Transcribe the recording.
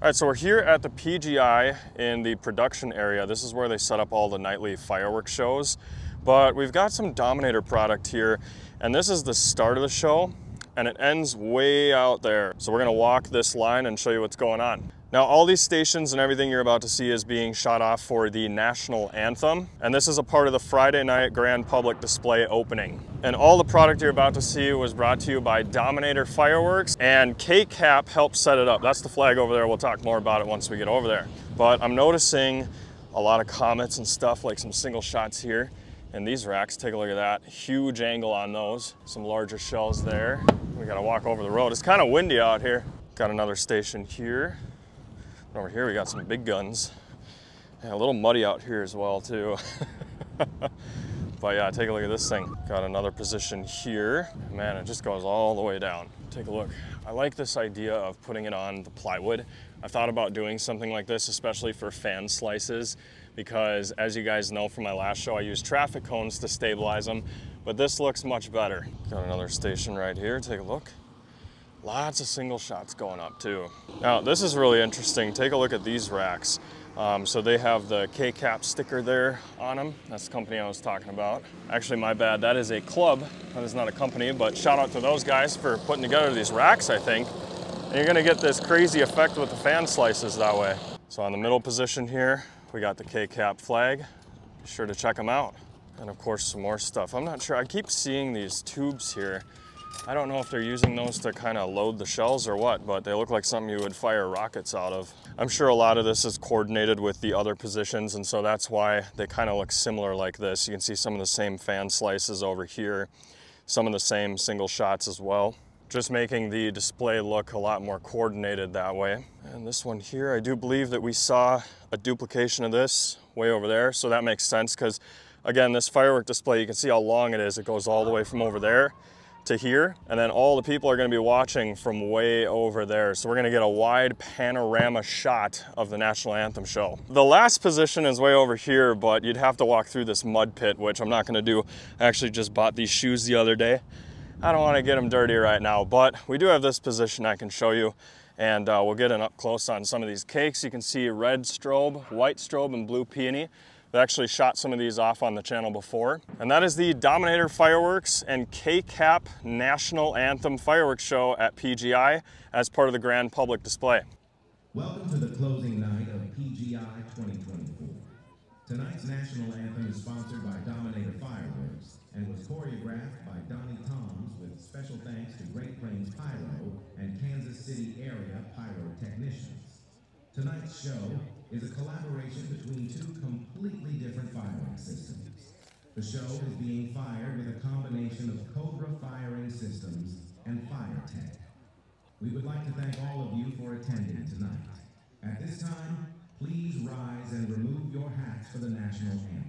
All right, so we're here at the PGI in the production area. This is where they set up all the nightly fireworks shows. But we've got some Dominator product here, and this is the start of the show, and it ends way out there. So we're gonna walk this line and show you what's going on. Now all these stations and everything you're about to see is being shot off for the national anthem. And this is a part of the Friday night grand public display opening. And all the product you're about to see was brought to you by Dominator Fireworks and K-Cap helped set it up. That's the flag over there. We'll talk more about it once we get over there. But I'm noticing a lot of comets and stuff, like some single shots here. And these racks, take a look at that. Huge angle on those. Some larger shells there. We gotta walk over the road. It's kind of windy out here. Got another station here. Over here we got some big guns. A little muddy out here as well too. but yeah, take a look at this thing. Got another position here. Man, it just goes all the way down. Take a look. I like this idea of putting it on the plywood. I thought about doing something like this, especially for fan slices, because as you guys know from my last show, I use traffic cones to stabilize them, but this looks much better. Got another station right here, take a look. Lots of single shots going up too. Now this is really interesting. Take a look at these racks. Um, so they have the K-Cap sticker there on them. That's the company I was talking about. Actually, my bad, that is a club. That is not a company, but shout out to those guys for putting together these racks, I think. And you're gonna get this crazy effect with the fan slices that way. So on the middle position here, we got the K-Cap flag. Be sure to check them out. And of course, some more stuff. I'm not sure, I keep seeing these tubes here I don't know if they're using those to kind of load the shells or what, but they look like something you would fire rockets out of. I'm sure a lot of this is coordinated with the other positions, and so that's why they kind of look similar like this. You can see some of the same fan slices over here, some of the same single shots as well. Just making the display look a lot more coordinated that way. And this one here, I do believe that we saw a duplication of this way over there, so that makes sense because again, this firework display, you can see how long it is. It goes all the way from over there to here, and then all the people are gonna be watching from way over there. So we're gonna get a wide panorama shot of the national anthem show. The last position is way over here, but you'd have to walk through this mud pit, which I'm not gonna do. I actually just bought these shoes the other day. I don't wanna get them dirty right now, but we do have this position I can show you and uh, we'll get an up close on some of these cakes. You can see red strobe, white strobe, and blue peony. I've actually shot some of these off on the channel before. And that is the Dominator Fireworks and K-Cap National Anthem Fireworks Show at PGI as part of the Grand Public Display. Welcome to the closing night of PGI 2024. Tonight's national anthem is sponsored by Dominator Fireworks and was choreographed by Donnie Toms with special thanks to Great Plains Pyro and Kansas City area pyrotechnicians. Tonight's show is a collaboration between two completely different firing systems. The show is being fired with a combination of Cobra firing systems and FireTEK. We would like to thank all of you for attending tonight. At this time, please rise and remove your hats for the national anthem.